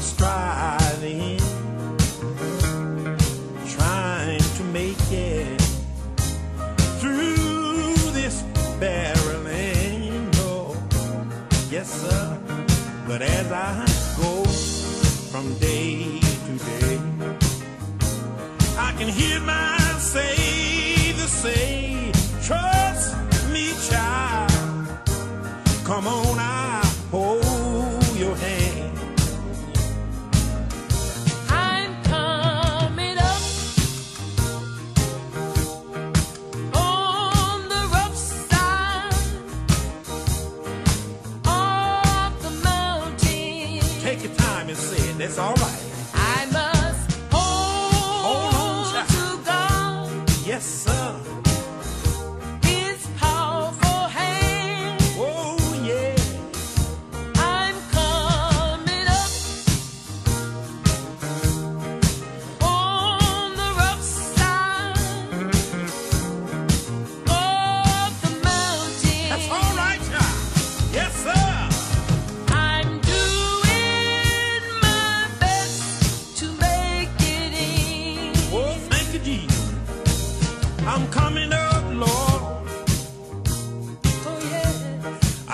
striving, trying to make it through this barreling. Oh, yes, sir. But as I go from day to day, I can hear myself say the same. Trust me, child. Come on. it's alright.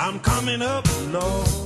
I'm coming up Lord.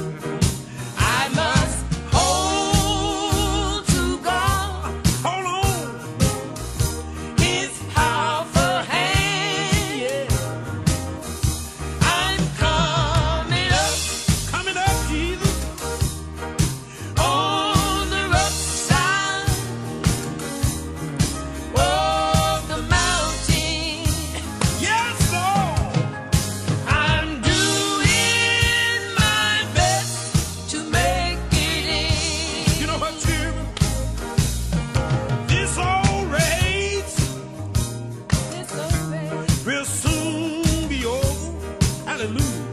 hallelujah.